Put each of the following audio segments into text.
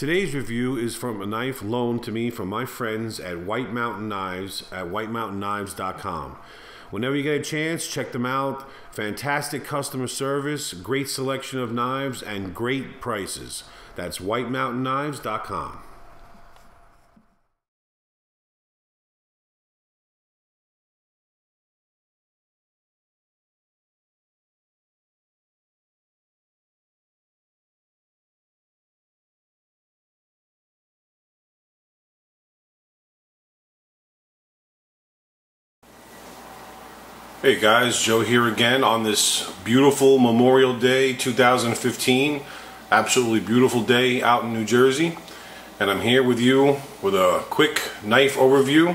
Today's review is from a knife loaned to me from my friends at White Mountain Knives at whitemountainknives.com. Whenever you get a chance, check them out. Fantastic customer service, great selection of knives, and great prices. That's whitemountainknives.com. Hey guys, Joe here again on this beautiful Memorial Day 2015. Absolutely beautiful day out in New Jersey. And I'm here with you with a quick knife overview.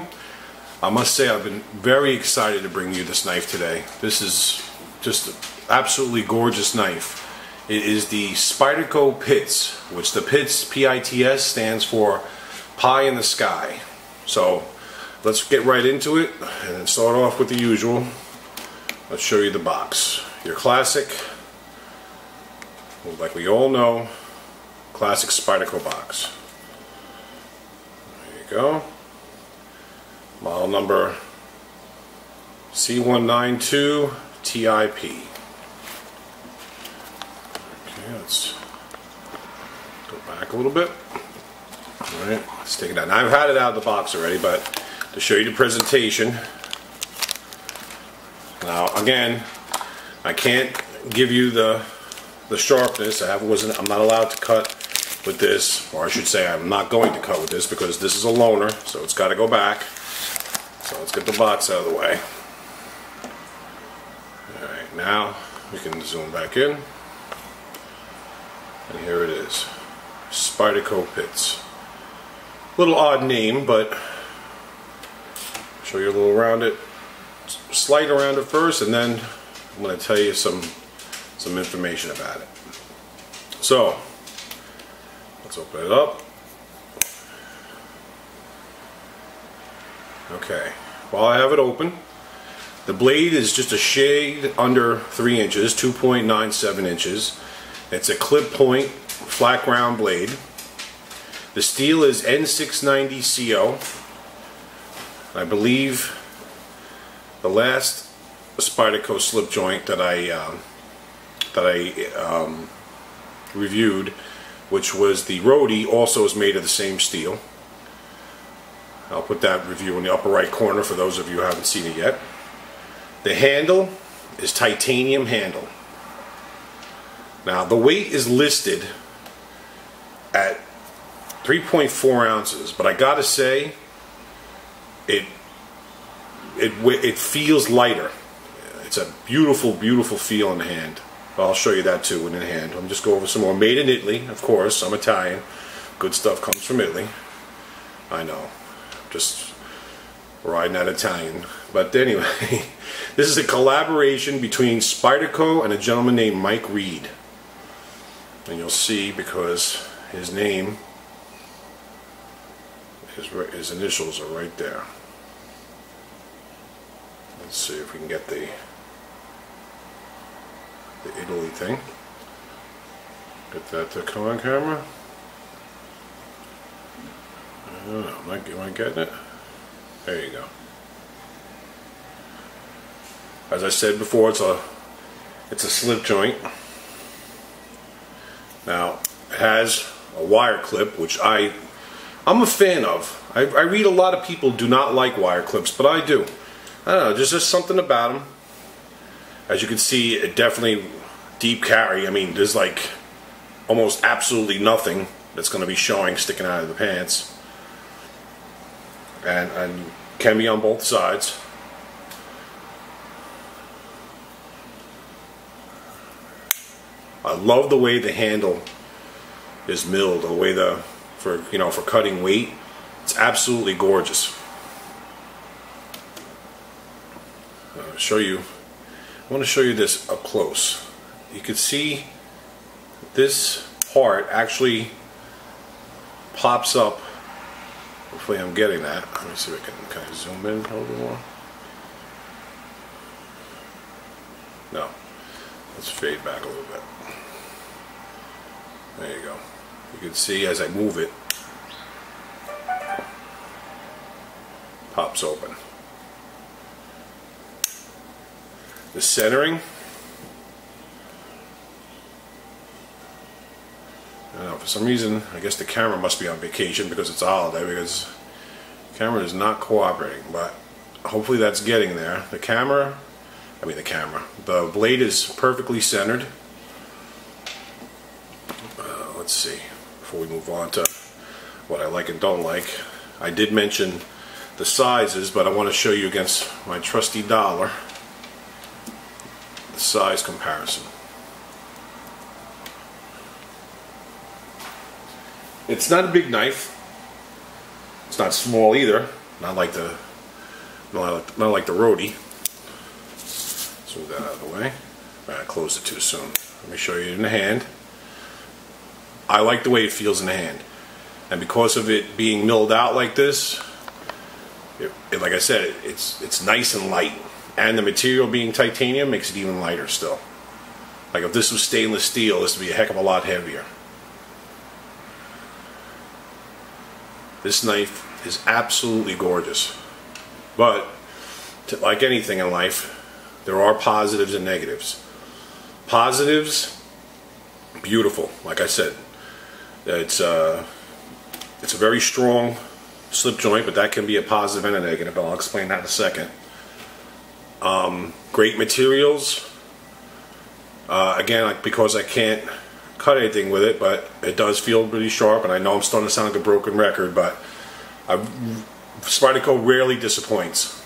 I must say I've been very excited to bring you this knife today. This is just an absolutely gorgeous knife. It is the Spyderco Pits, which the Pits, P-I-T-S, stands for Pie in the Sky. So let's get right into it and start off with the usual. Let's show you the box. Your classic, like we all know, classic Spyderco box. There you go. Model number C192 TIP. Okay, let's go back a little bit. Alright, let's take it out. Now I've had it out of the box already, but to show you the presentation, now again, I can't give you the the sharpness. I wasn't. I'm not allowed to cut with this, or I should say, I'm not going to cut with this because this is a loaner, so it's got to go back. So let's get the box out of the way. All right, now we can zoom back in, and here it is, Spyderco Pits. Little odd name, but show you a little around it slight around it first and then I'm going to tell you some some information about it. So let's open it up. Okay, while I have it open, the blade is just a shade under 3 inches, 2.97 inches. It's a clip point flat ground blade. The steel is N690CO. I believe the last Spyderco slip joint that I um, that I um, reviewed, which was the Roadie, also is made of the same steel. I'll put that review in the upper right corner for those of you who haven't seen it yet. The handle is titanium handle. Now the weight is listed at 3.4 ounces, but I gotta say, it it it feels lighter. It's a beautiful, beautiful feel in the hand. I'll show you that too when in the hand. I'm just go over some more. Made in Italy, of course. I'm Italian. Good stuff comes from Italy. I know. Just riding that Italian. But anyway, this is a collaboration between Spyderco and a gentleman named Mike Read. And you'll see because his name, his, his initials are right there. Let's see if we can get the the Italy thing. Get that to come on camera. I don't know, am I, am I getting it? There you go. As I said before, it's a it's a slip joint. Now, it has a wire clip, which I I'm a fan of. I, I read a lot of people do not like wire clips, but I do. I don't know, there's just something about them. As you can see, it definitely deep carry. I mean, there's like almost absolutely nothing that's going to be showing sticking out of the pants. And, and can be on both sides. I love the way the handle is milled, the way the for you know for cutting weight. It's absolutely gorgeous. Show you I want to show you this up close. You can see this part actually pops up hopefully I'm getting that. Let me see if I can kind of zoom in a little more. No let's fade back a little bit. There you go. You can see as I move it, pops open. The centering, I don't know, for some reason, I guess the camera must be on vacation because it's a holiday because the camera is not cooperating, but hopefully that's getting there. The camera, I mean the camera, the blade is perfectly centered. Uh, let's see, before we move on to what I like and don't like. I did mention the sizes, but I want to show you against my trusty dollar the size comparison. It's not a big knife. It's not small either. Not like the not like, not like the Roadie. Let's move that out of the way. I closed it too soon. Let me show you in the hand. I like the way it feels in the hand. And because of it being milled out like this, it, it, like I said, it, it's it's nice and light and the material being titanium makes it even lighter still. Like if this was stainless steel, this would be a heck of a lot heavier. This knife is absolutely gorgeous. But, to, like anything in life, there are positives and negatives. Positives, beautiful, like I said. It's, uh, it's a very strong slip joint, but that can be a positive and a negative. I'll explain that in a second. Um, great materials. Uh, again, like because I can't cut anything with it, but it does feel pretty sharp. And I know I'm starting to sound like a broken record, but I, Spyderco rarely disappoints.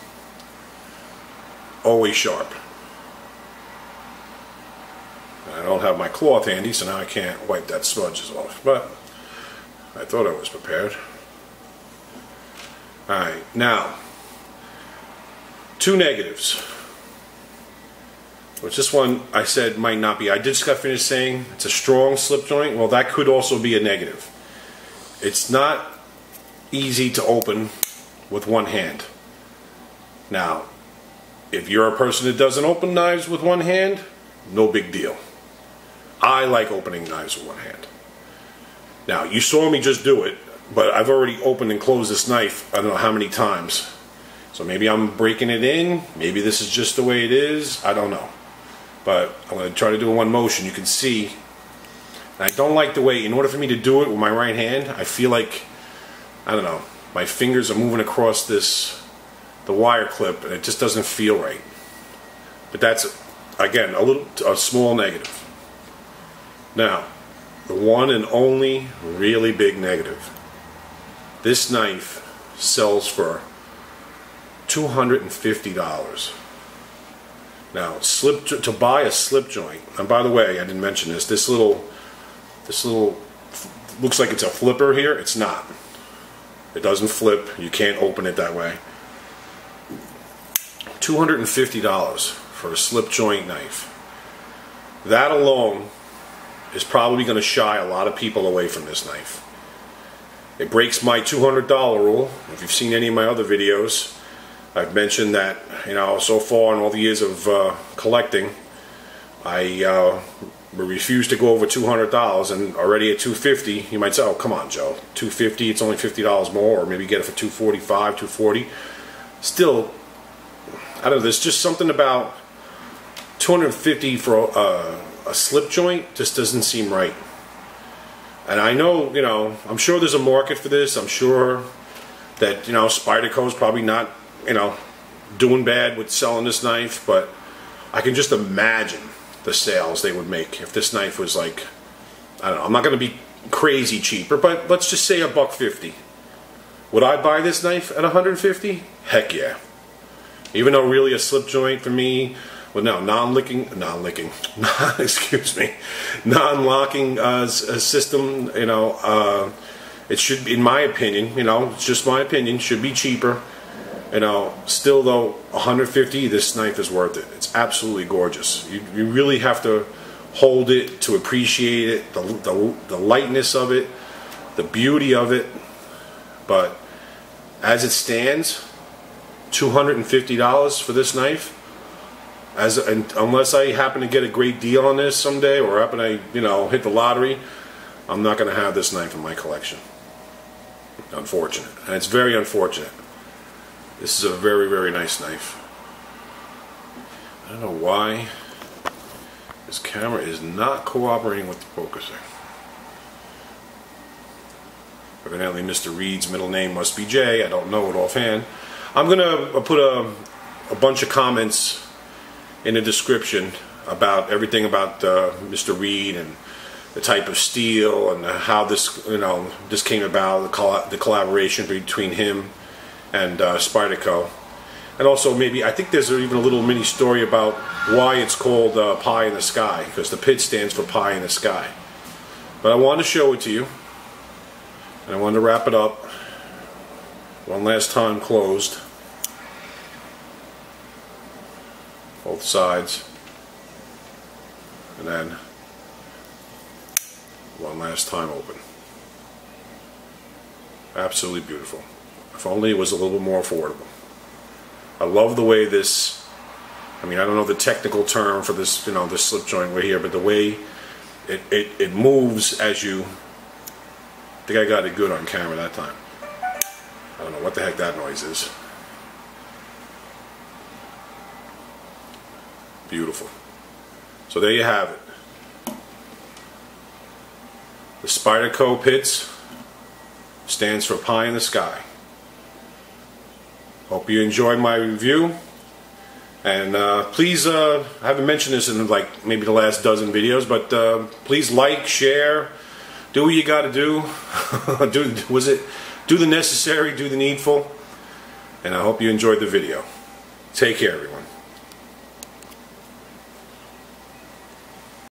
Always sharp. I don't have my cloth handy, so now I can't wipe that smudges off. But I thought I was prepared. Alright, now two negatives. Which this one I said might not be. I just got finished saying it's a strong slip joint. Well, that could also be a negative. It's not easy to open with one hand. Now, if you're a person that doesn't open knives with one hand, no big deal. I like opening knives with one hand. Now, you saw me just do it, but I've already opened and closed this knife I don't know how many times. So maybe I'm breaking it in. Maybe this is just the way it is. I don't know. But I'm going to try to do it one motion. You can see. I don't like the way, in order for me to do it with my right hand, I feel like, I don't know, my fingers are moving across this, the wire clip, and it just doesn't feel right. But that's, again, a little, a small negative. Now, the one and only really big negative. This knife sells for $250. Now, slip to buy a slip joint, and by the way, I didn't mention this, this little, this little, looks like it's a flipper here. It's not. It doesn't flip. You can't open it that way. $250 for a slip joint knife. That alone is probably going to shy a lot of people away from this knife. It breaks my $200 rule. If you've seen any of my other videos, I've mentioned that, you know, so far in all the years of uh, collecting, I uh, refuse to go over $200 and already at 250, you might say, oh, come on, Joe, 250—it's only $50 more, or maybe get it for 245, 240." Still, I don't know, there's just something about 250 for uh, a slip joint just doesn't seem right. And I know, you know, I'm sure there's a market for this. I'm sure that, you know, Spyderco is probably not you know, doing bad with selling this knife, but I can just imagine the sales they would make if this knife was like, I don't know, I'm not going to be crazy cheaper, but let's just say a buck fifty. Would I buy this knife at 150? Heck yeah. Even though really a slip joint for me, well no, non-licking, non-licking, excuse me, non-locking uh, system, you know, uh, it should, in my opinion, you know, it's just my opinion, should be cheaper you uh, know, still though, 150, this knife is worth it. It's absolutely gorgeous. You, you really have to hold it to appreciate it, the, the, the lightness of it, the beauty of it. But as it stands, $250 for this knife. As and unless I happen to get a great deal on this someday, or happen to you know hit the lottery, I'm not going to have this knife in my collection. Unfortunate. And it's very unfortunate. This is a very, very nice knife. I don't know why this camera is not cooperating with the focusing. Evidently Mr. Read's middle name must be Jay. I don't know it offhand. I'm going to put a, a bunch of comments in the description about everything about uh, Mr. Read and the type of steel and how this you know this came about the, the collaboration between him and uh, Spyderco and also maybe I think there's even a little mini story about why it's called uh, pie in the sky because the pit stands for pie in the sky but I want to show it to you and I wanted to wrap it up one last time closed both sides and then one last time open. Absolutely beautiful. If only it was a little bit more affordable. I love the way this, I mean I don't know the technical term for this, you know, this slip joint right here, but the way it, it, it moves as you, I think I got it good on camera that time. I don't know what the heck that noise is. Beautiful. So there you have it. The Spyderco Pits stands for pie in the sky. Hope you enjoyed my review. And uh, please, uh, I haven't mentioned this in like maybe the last dozen videos, but uh, please like, share, do what you got to do. do was it? Do the necessary, do the needful. And I hope you enjoyed the video. Take care, everyone.